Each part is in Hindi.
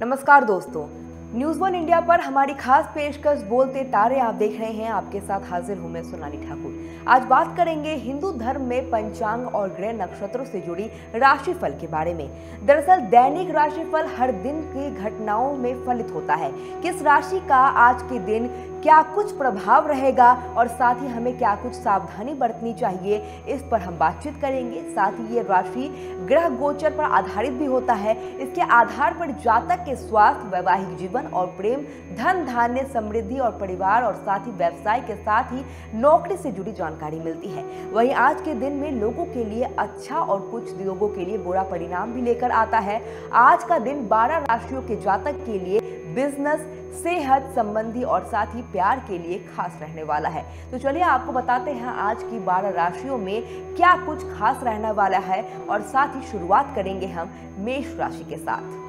नमस्कार दोस्तों। न्यूज़ वन इंडिया पर हमारी खास पेशकश बोलते तारे आप देख रहे हैं। आपके साथ हाजिर हूँ मैं सोनाली ठाकुर। आज बात करेंगे हिंदू धर्म में पंचांग और ग्रह नक्षत्रों से जुड़ी राशिफल के बारे में। दरअसल, दैनिक राशिफल हर दिन की घटनाओं में फलित होता है। किस राशि का आज के दिन क्या कुछ प्रभाव रहेगा और साथ ही हमें क्या कुछ सावधानी बरतनी चाहिए, इस पर हम बातचीत करेंगे। साथ ही ये राशि ग्रह गोचर पर आधारित भी होता है। इसके आधार पर जातक के स्वास्थ्य वैवाहिक जीवन और प्रेम, धन, धान्य, समृद्धि और परिवार और साथ ही व्यवसाय के साथ ही नौकरी से जुड़ी जानकारी मिलती है। वहीं आज के दिन में लोगों के लिए अच्छा और कुछ लोगों के लिए बुरा परिणाम भी लेकर आता है। आज का दिन बारह राशियों के जातक के लिए बिज़नेस, सेहत संबंधी और साथ ही प्यार के लिए खास रहने वाला है। तो चलिए आपको बताते हैं आज की बारह राशियों में क्या कुछ खास रहने वाला है और साथ ही शुरुआत करेंगे हम मेष राशि के साथ।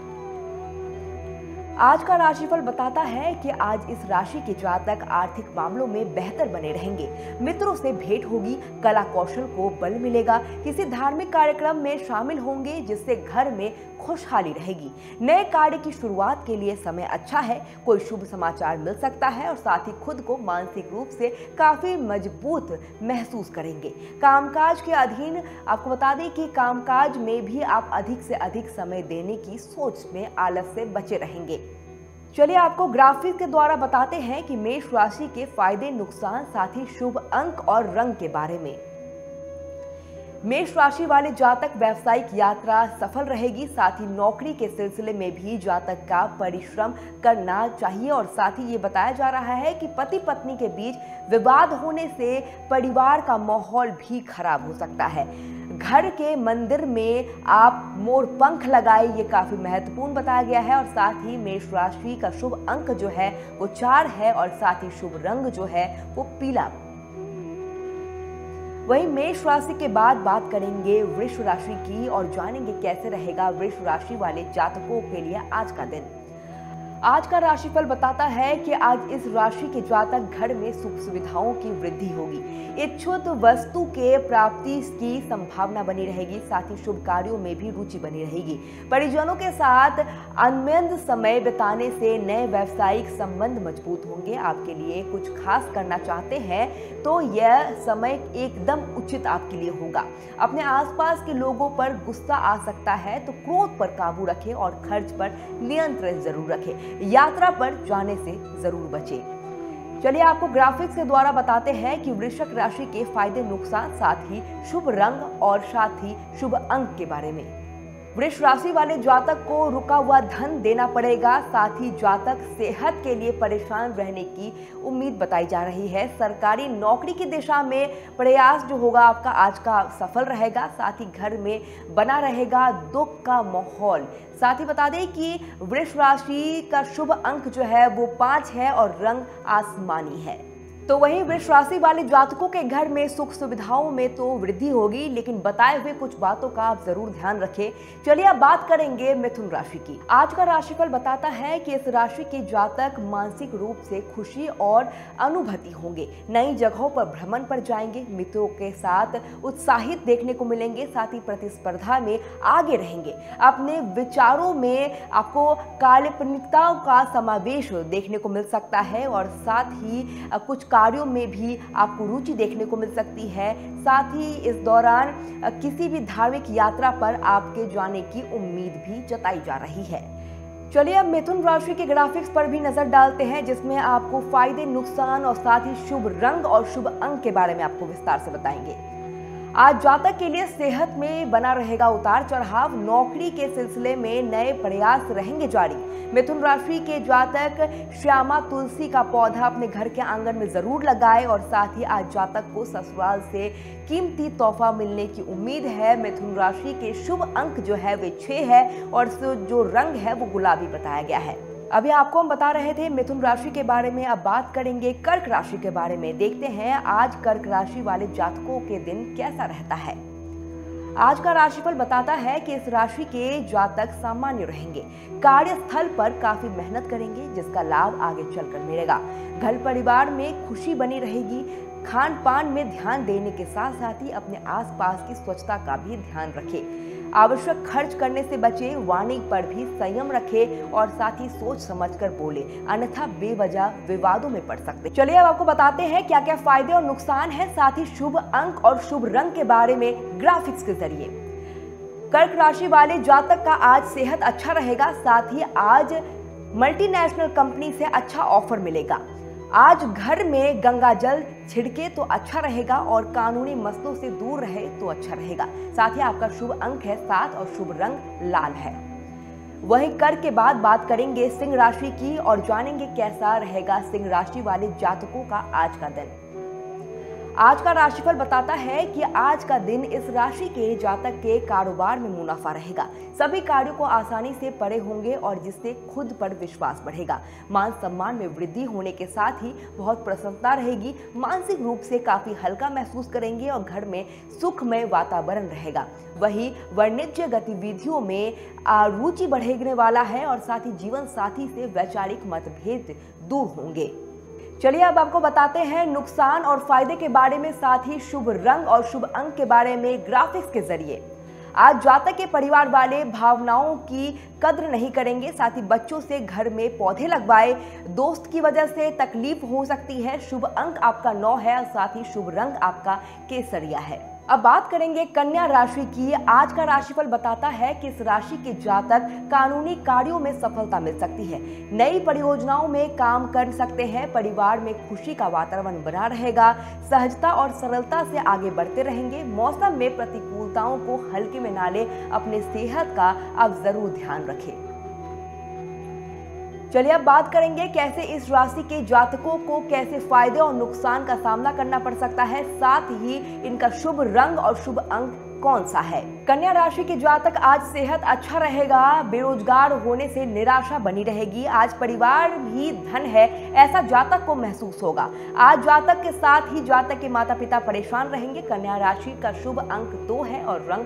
आज का राशिफल बताता है कि आज इस राशि के जातक आर्थिक मामलों में बेहतर बने रहेंगे। मित्रों से भेंट होगी, कला कौशल को बल मिलेगा, किसी धार्मिक कार्यक्रम में शामिल होंगे, जिससे घर में खुशहाली रहेगी। नए कार्य की शुरुआत के लिए समय अच्छा है, कोई शुभ समाचार मिल सकता है और साथ ही खुद को मानसिक रूप से काफ़ी मज़बूत महसूस करेंगे। कामकाज के अधीन आपको बता दें कि कामकाज में भी आप अधिक से अधिक समय देने की सोच में आलस से बचे रहेंगे। चलिए आपको ग्राफिक के द्वारा बताते हैं कि मेष राशि के फ़ायदे, नुकसान, साथ ही शुभ अंक और रंग के बारे में। मेष राशि वाले जातक व्यावसायिक यात्रा सफल रहेगी, साथ ही नौकरी के सिलसिले में भी जातक का परिश्रम करना चाहिए। और साथ ही ये बताया जा रहा है कि पति पत्नी के बीच विवाद होने से परिवार का माहौल भी खराब हो सकता है। घर के मंदिर में आप मोर पंख लगाए, ये काफ़ी महत्वपूर्ण बताया गया है। और साथ ही मेष राशि का शुभ अंक जो है, वो चार है और साथ ही शुभ रंग जो है, वो पीला वहीं मेष राशि के बाद बात करेंगे वृक्ष राशि की और जानेंगे कैसे रहेगा वृक्ष राशि वाले जातकों के लिए आज का दिन। आज का राशिफल बताता है कि आज इस राशि के जातक घर में सुख सुविधाओं की वृद्धि होगी। इच्छुत वस्तु के प्राप्ति की संभावना बनी रहेगी, साथ ही शुभ कार्यों में भी रुचि बनी रहेगी। परिजनों के साथ अनमेंद समय बिताने से नए व्यावसायिक संबंध मज़बूत होंगे। आपके लिए कुछ खास करना चाहते हैं तो यह समय एकदम उचित आपके लिए होगा। अपने आसपास के लोगों पर गुस्सा आ सकता है तो क्रोध पर काबू रखें और खर्च पर नियंत्रण ज़रूर रखें। यात्रा पर जाने से ज़रूर बचें। चलिए आपको ग्राफिक्स के द्वारा बताते हैं कि वृषक राशि के फ़ायदे, नुकसान, साथ ही शुभ रंग और साथ ही शुभ अंक के बारे में। वृक्ष राशि वाले जातक को रुका हुआ धन देना पड़ेगा, साथ ही जातक सेहत के लिए परेशान रहने की उम्मीद बताई जा रही है। सरकारी नौकरी की दिशा में प्रयास जो होगा, आपका आज का सफल रहेगा, साथ ही घर में बना रहेगा दुख का माहौल। साथ ही बता दें कि वृक्ष राशि का शुभ अंक जो है, वो पाँच है और रंग आसमानी है। तो वहीं वृक्ष राशि वाले जातकों के घर में सुख सुविधाओं में तो वृद्धि होगी, लेकिन बताए हुए कुछ बातों का आप ज़रूर ध्यान रखें। चलिए अब बात करेंगे मिथुन राशि की। आज का राशिफल बताता है कि इस राशि के जातक मानसिक रूप से खुशी और अनुभूति होंगे। नई जगहों पर भ्रमण पर जाएँगे, मित्रों के साथ उत्साहित देखने को मिलेंगे, साथ ही प्रतिस्पर्धा में आगे रहेंगे। अपने विचारों में आपको काल्पनिकताओं का समावेश देखने को मिल सकता है और साथ ही कुछ कार्यों में भी आपको रुचि देखने को मिल सकती है। साथ ही इस दौरान किसी भी धार्मिक यात्रा पर आपके जाने की उम्मीद भी जताई जा रही है। चलिए अब मिथुन राशि के ग्राफिक्स पर भी नज़र डालते हैं, जिसमें आपको फ़ायदे, नुकसान और साथ ही शुभ रंग और शुभ अंक के बारे में आपको विस्तार से बताएँगे। आज जातक के लिए सेहत में बना रहेगा उतार चढ़ाव। नौकरी के सिलसिले में नए प्रयास रहेंगे जारी। मिथुन राशि के जातक श्यामा तुलसी का पौधा अपने घर के आँगन में ज़रूर लगाए और साथ ही आज जातक को ससुराल से कीमती तोहफा मिलने की उम्मीद है। मिथुन राशि के शुभ अंक जो है वे छह है और जो रंग है वो गुलाबी बताया गया है। अभी आपको हम बता रहे थे मिथुन राशि के बारे में, अब बात करेंगे कर्क राशि के बारे में। देखते हैं आज कर्क राशि वाले जातकों के दिन कैसा रहता है। आज का राशिफल बताता है कि इस राशि के जातक सामान्य रहेंगे। कार्यस्थल पर काफ़ी मेहनत करेंगे, जिसका लाभ आगे चलकर मिलेगा। घर परिवार में खुशी बनी रहेगी। खान पान में ध्यान देने के साथ साथ ही अपने आसपास की स्वच्छता का भी ध्यान रखें। आवश्यक खर्च करने से बचे, वाणी पर भी संयम रखे और साथ ही सोच समझकर बोले। अन्यथा बेवजह विवादों में पड़ सकते। चलिए अब आपको बताते हैं क्या क्या फ़ायदे और नुकसान है, साथ ही शुभ अंक और शुभ रंग के बारे में ग्राफिक्स के ज़रिए। कर्क राशि वाले जातक का आज सेहत अच्छा रहेगा, साथ ही आज मल्टीनेशनल कंपनी से अच्छा ऑफ़र मिलेगा। आज घर में गंगा जल छिड़के तो अच्छा रहेगा और कानूनी मसलों से दूर रहे तो अच्छा रहेगा। साथ ही आपका शुभ अंक है सात और शुभ रंग लाल है। वहीं कर के बाद बात करेंगे सिंह राशि की और जानेंगे कैसा रहेगा सिंह राशि वाले जातकों का आज का दिन। आज का राशिफल बताता है कि आज का दिन इस राशि के जातक के कारोबार में मुनाफा रहेगा। सभी कार्यों को आसानी से पड़े होंगे और जिससे खुद पर विश्वास बढ़ेगा। मान सम्मान में वृद्धि होने के साथ ही बहुत प्रसन्नता रहेगी। मानसिक रूप से काफ़ी हल्का महसूस करेंगे और घर में सुखमय वातावरण रहेगा। वही वाणिज्य गतिविधियों में रुचि बढ़ेगने वाला है और साथ ही जीवन साथी से वैचारिक मतभेद दूर होंगे। चलिए अब आपको बताते हैं नुकसान और फ़ायदे के बारे में, साथ ही शुभ रंग और शुभ अंक के बारे में ग्राफिक्स के ज़रिए। आज जातक के परिवार वाले भावनाओं की कद्र नहीं करेंगे, साथ ही बच्चों से घर में पौधे लगवाए, दोस्त की वजह से तकलीफ़ हो सकती है। शुभ अंक आपका नौ है और साथ ही शुभ रंग आपका केसरिया है। अब बात करेंगे कन्या राशि की। आज का राशिफल बताता है कि इस राशि के जातक कानूनी कार्यों में सफलता मिल सकती है। नई परियोजनाओं में काम कर सकते हैं, परिवार में खुशी का वातावरण बना रहेगा, सहजता और सरलता से आगे बढ़ते रहेंगे। मौसम में प्रतिकूलताओं को हल्के में नाले, अपने सेहत का अब ज़रूर ध्यान रखें। चलिए अब बात करेंगे कैसे इस राशि के जातकों को कैसे फ़ायदे और नुकसान का सामना करना पड़ सकता है। साथ ही इनका शुभ रंग और शुभ अंक कौन सा है? कन्या राशि के जातक आज सेहत अच्छा रहेगा, बेरोजगार होने से निराशा बनी रहेगी, आज परिवार भी धन है, ऐसा जातक को महसूस होगा। आज जातक के साथ ही जातक के माता पिता परेशान रहेंगे, कन्या राशि का शुभ अंक दो है और रंग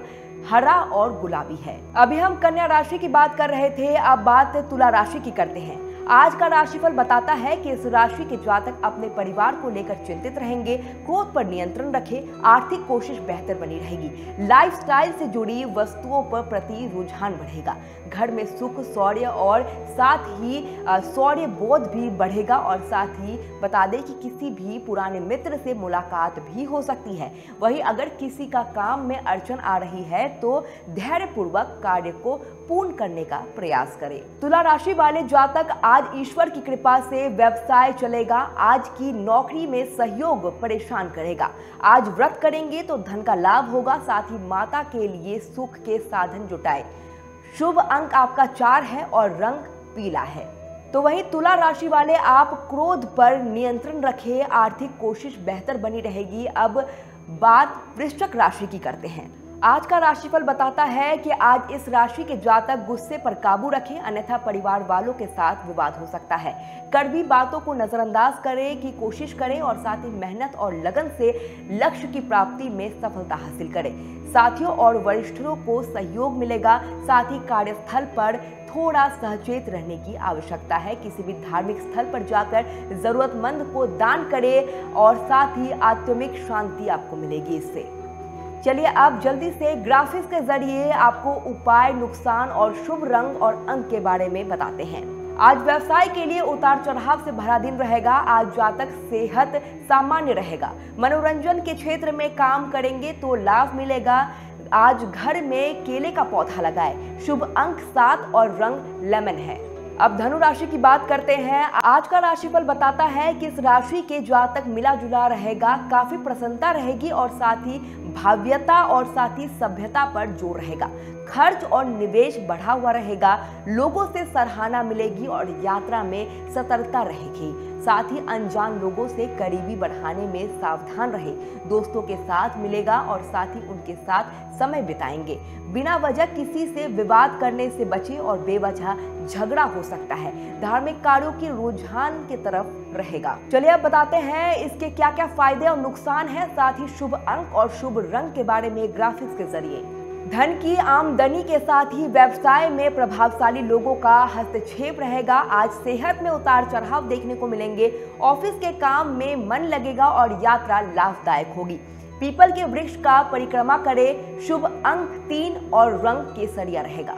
हरा और गुलाबी है। अभी हम कन्या राशि की बात कर रहे थे, अब बात तुला राशि की करते हैं। आज का राशिफल बताता है कि इस राशि के जातक अपने परिवार को लेकर चिंतित रहेंगे, क्रोध पर नियंत्रण रखें, आर्थिक कोशिश बेहतर बनी रहेगी। लाइफस्टाइल से जुड़ी वस्तुओं पर प्रति रुझान बढ़ेगा। घर में सुख शौर्य और साथ ही शौर्य बोध भी बढ़ेगा और साथ ही बता दें कि किसी भी पुराने मित्र से मुलाकात भी हो सकती है। वही अगर किसी का काम में अड़चन आ रही है तो धैर्यपूर्वक कार्य को पूर्ण करने का प्रयास करें। तुला राशि वाले जातक आज ईश्वर की कृपा से व्यवसाय चलेगा, आज की नौकरी में सहयोग परेशान करेगा। आज व्रत करेंगे तो धन का लाभ होगा, साथ ही माता के लिए सुख के साधन जुटाए। शुभ अंक आपका चार है और रंग पीला है। तो वहीं तुला राशि वाले, आप क्रोध पर नियंत्रण रखें, आर्थिक कोशिश बेहतर बनी रहेगी। अब बात वृश्चिक राशि की करते हैं। आज का राशिफल बताता है कि आज इस राशि के जातक गुस्से पर काबू रखें, अन्यथा परिवार वालों के साथ विवाद हो सकता है। कड़वी बातों को नजरअंदाज करें की कोशिश करें और साथ ही मेहनत और लगन से लक्ष्य की प्राप्ति में सफलता हासिल करें। साथियों और वरिष्ठों को सहयोग मिलेगा, साथ ही कार्यस्थल पर थोड़ा सचेत रहने की आवश्यकता है। किसी भी धार्मिक स्थल पर जाकर जरूरतमंद को दान करें और साथ ही आत्मिक शांति आपको मिलेगी इससे। चलिए अब जल्दी से ग्राफिक्स के ज़रिए आपको उपाय, नुकसान और शुभ रंग और अंक के बारे में बताते हैं। आज व्यवसाय के लिए उतार चढ़ाव से भरा दिन रहेगा, आज जातक सेहत सामान्य रहेगा। मनोरंजन के क्षेत्र में काम करेंगे तो लाभ मिलेगा। आज घर में केले का पौधा लगाए। शुभ अंक सात और रंग लेमन है। अब धनु राशि की बात करते हैं। आज का राशिफल बताता है कि इस राशि के जातक मिला जुला रहेगा, काफ़ी प्रसन्नता रहेगी और साथ ही भाव्यता और साथ ही सभ्यता पर ज़ोर रहेगा। खर्च और निवेश बढ़ा हुआ रहेगा, लोगों से सराहना मिलेगी और यात्रा में सतर्कता रहेगी। साथ ही अनजान लोगों से करीबी बढ़ाने में सावधान रहे। दोस्तों के साथ मिलेगा और साथ ही उनके साथ समय बिताएँगे। बिना वजह किसी से विवाद करने से बचे और बेवजह झगड़ा हो सकता है। धार्मिक कार्यों की रुझान की तरफ़ रहेगा। चलिए अब बताते हैं इसके क्या क्या फ़ायदे और नुकसान है। साथ ही शुभ अंक और शुभ रंग के बारे में ग्राफिक्स के ज़रिए। धन की आमदनी के साथ ही व्यवसाय में प्रभावशाली लोगों का हस्तक्षेप रहेगा। आज सेहत में उतार चढ़ाव देखने को मिलेंगे। ऑफ़िस के काम में मन लगेगा और यात्रा लाभदायक होगी। पीपल के वृक्ष का परिक्रमा करें। शुभ अंक तीन और रंग केसरिया रहेगा।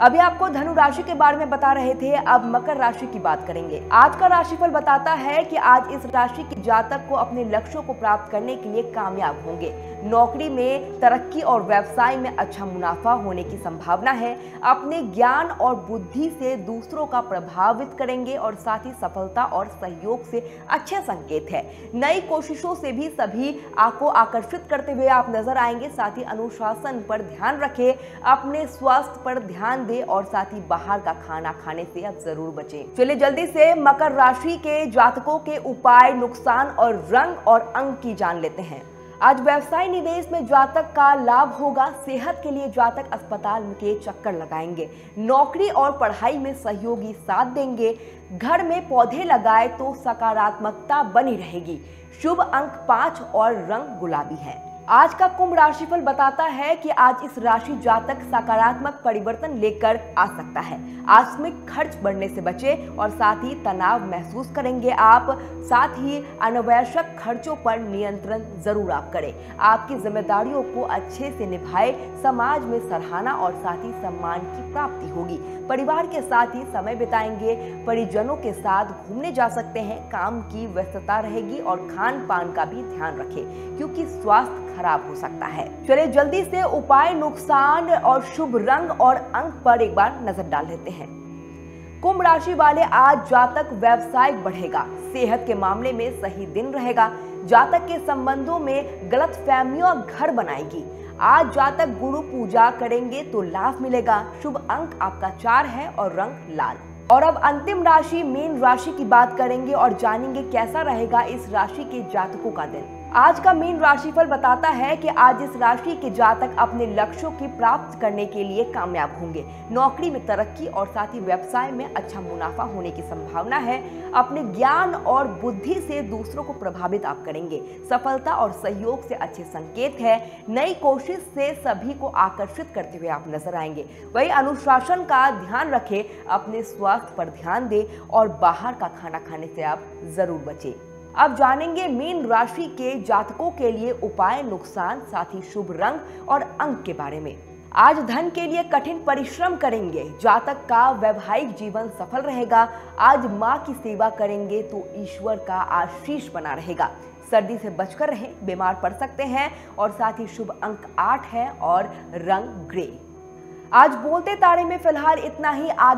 अभी आपको धनु राशि के बारे में बता रहे थे, अब मकर राशि की बात करेंगे। आज का राशिफल बताता है कि आज इस राशि के जातक को अपने लक्ष्यों को प्राप्त करने के लिए कामयाब होंगे। नौकरी में, तरक्की और व्यवसाय में अच्छा मुनाफा होने की संभावना है। अपने ज्ञान और बुद्धि से दूसरों का प्रभावित करेंगे और साथ ही सफलता और सहयोग से अच्छे संकेत है। नई कोशिशों से भी सभी आपको आकर्षित करते हुए आप नज़र आएँगे। साथ ही अनुशासन पर ध्यान रखें, अपने स्वास्थ्य पर ध्यान दे और साथ ही बाहर का खाना खाने से अब ज़रूर बचें। चलिए जल्दी से मकर राशि के जातकों के उपाय, नुकसान और रंग और अंक की जान लेते हैं। आज व्यवसाय निवेश में जातक का लाभ होगा। सेहत के लिए जातक अस्पताल के चक्कर लगाएँगे। नौकरी और पढ़ाई में सहयोगी साथ देंगे। घर में पौधे लगाए तो सकारात्मकता बनी रहेगी। शुभ अंक पाँच और रंग गुलाबी है। आज का कुंभ राशिफल बताता है कि आज इस राशि जातक सकारात्मक परिवर्तन लेकर आ सकता है। आकस्मिक खर्च बढ़ने से बचे और साथ ही तनाव महसूस करेंगे आप। साथ ही अनावश्यक खर्चों पर नियंत्रण ज़रूर आप करें। आपकी जिम्मेदारियों को अच्छे से निभाए, समाज में सराहना और साथ ही सम्मान की प्राप्ति होगी। परिवार के साथ ही समय बिताएँगे, परिजनों के साथ घूमने जा सकते हैं, काम की व्यस्तता रहेगी और खान पान का भी ध्यान रखें, क्योंकि स्वास्थ्य खराब हो सकता है। चलिए जल्दी से उपाय, नुकसान और शुभ रंग और अंक पर एक बार नज़र डाल लेते हैं। कुंभ राशि वाले आज जातक व्यवसाय बढ़ेगा। सेहत के मामले में सही दिन रहेगा। जातक के संबंधों में गलत फहमियों घर बनाएगी। आज जातक गुरु पूजा करेंगे तो लाभ मिलेगा। शुभ अंक आपका चार है और रंग लाल। और अब अंतिम राशि, मीन राशि की बात करेंगे और जानेंगे कैसा रहेगा इस राशि के जातकों का दिन। आज का मीन राशिफल बताता है कि आज इस राशि के जातक अपने लक्ष्यों की प्राप्त करने के लिए कामयाब होंगे। नौकरी में तरक्की और साथ ही व्यवसाय में अच्छा मुनाफा होने की संभावना है। अपने ज्ञान और बुद्धि से दूसरों को प्रभावित आप करेंगे। सफलता और सहयोग से अच्छे संकेत है। नई कोशिश से सभी को आकर्षित करते हुए आप नज़र आएँगे। वही अनुशासन का ध्यान रखें, अपने स्वास्थ्य पर ध्यान दें और बाहर का खाना खाने से आप ज़रूर बचें। अब जानेंगे मीन राशि के जातकों के लिए उपाय, नुकसान, साथ ही शुभ रंग और अंक के बारे में। आज धन के लिए कठिन परिश्रम करेंगे। जातक का वैवाहिक जीवन सफल रहेगा। आज माँ की सेवा करेंगे तो ईश्वर का आशीष बना रहेगा। सर्दी से बचकर रहें, बीमार पड़ सकते हैं और साथ ही शुभ अंक आठ है और रंग ग्रे। आज बोलते तारे में फ़िलहाल इतना ही। आगे